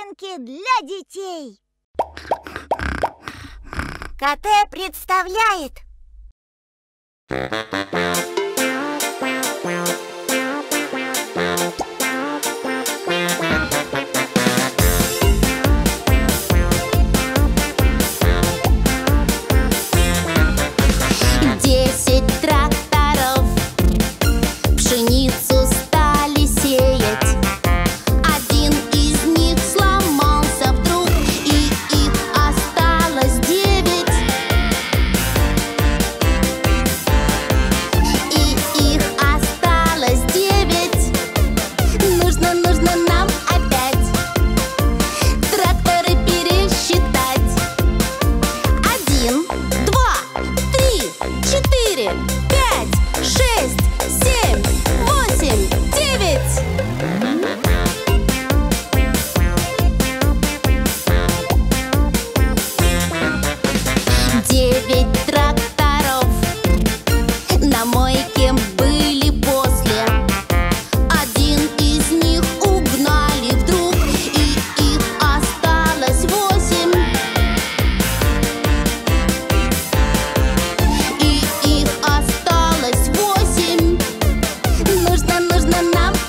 Песенки для детей. КТ представляет четыре, пять, шесть, нужно нам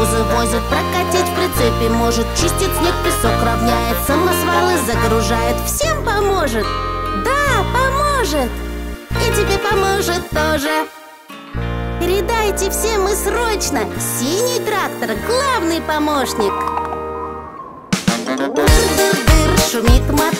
Арбузы возят прокатить в прицепе может Чистит снег, песок равняет Самосвалы загружает Всем поможет Да, поможет И тебе поможет тоже Передайте всем и срочно Синий трактор – главный помощник Дыр-дыр-дыр шумит мотор